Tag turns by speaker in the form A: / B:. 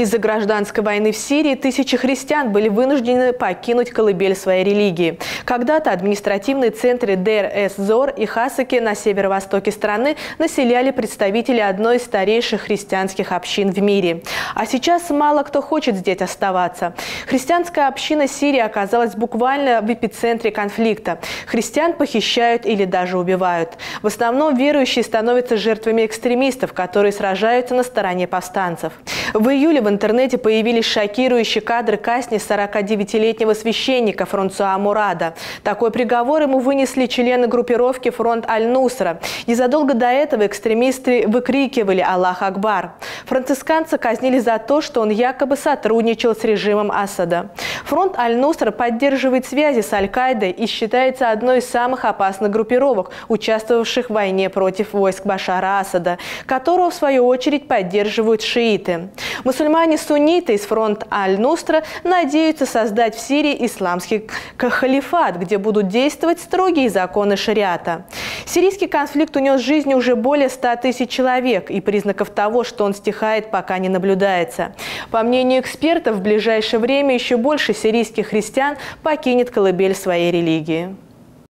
A: Из-за гражданской войны в Сирии тысячи христиан были вынуждены покинуть колыбель своей религии. Когда-то административные центры Дейр-эс-Зор и Хасаки на северо-востоке страны населяли представители одной из старейших христианских общин в мире. А сейчас мало кто хочет здесь оставаться. Христианская община Сирии оказалась буквально в эпицентре конфликта. Христиан похищают или даже убивают. В основном верующие становятся жертвами экстремистов, которые сражаются на стороне повстанцев. В июле в интернете появились шокирующие кадры казни 49-летнего священника Франсуа Мурада. Такой приговор ему вынесли члены группировки «Фронт Аль-Нусра». Незадолго до этого экстремисты выкрикивали «Аллах Акбар». Францисканца казнили за то, что он якобы сотрудничал с режимом Асада. Фронт Аль-Нусра поддерживает связи с Аль-Каидой и считается одной из самых опасных группировок, участвовавших в войне против войск Башара Асада, которого в свою очередь поддерживают шииты. Мусульмане-сунниты из фронта Аль-Нустра надеются создать в Сирии исламский халифат, где будут действовать строгие законы шариата. Сирийский конфликт унес жизни уже более 100 тысяч человек, и признаков того, что он стихает, пока не наблюдается. По мнению экспертов, в ближайшее время еще больше сирийских христиан покинет колыбель своей религии.